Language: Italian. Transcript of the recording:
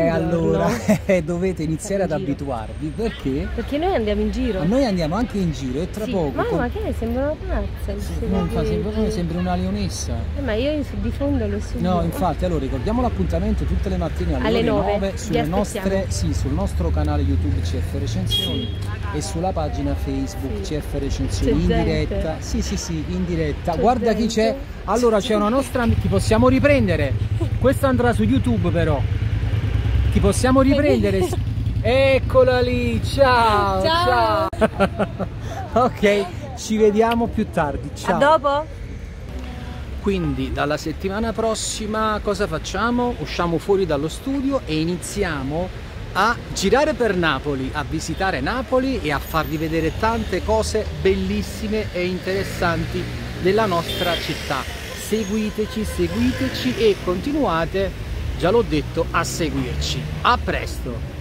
E allora eh, dovete iniziare ad abituarvi perché Perché noi andiamo in giro. noi andiamo anche in giro e tra Sì. poco Ma, con- ma che sembra una pazza? si non fa come sembri una leonessa. Eh, ma io di fondo lo so. No, infatti, allora ricordiamo l'appuntamento tutte le mattine alle, Alle ore nove. 9 Vi sulle nostre, sì, sul nostro canale YouTube CF Recensioni e sulla pagina Facebook Sì. CF Recensioni in gente. diretta. Sì, sì, sì, in diretta. Guarda chi c'è. gente. Allora c'è una nostra ti possiamo riprendere. Questo andrà su YouTube però. Ti possiamo riprendere. Eccola lì. Ciao. Ciao. ciao. ok, ci vediamo più tardi. Ciao. A dopo? Quindi dalla settimana prossima cosa facciamo? Usciamo fuori dallo studio e iniziamo a girare per Napoli, a visitare Napoli e a farvi vedere tante cose bellissime e interessanti della nostra città. Seguiteci, seguiteci e continuate, già l'ho detto, a seguirci. A presto!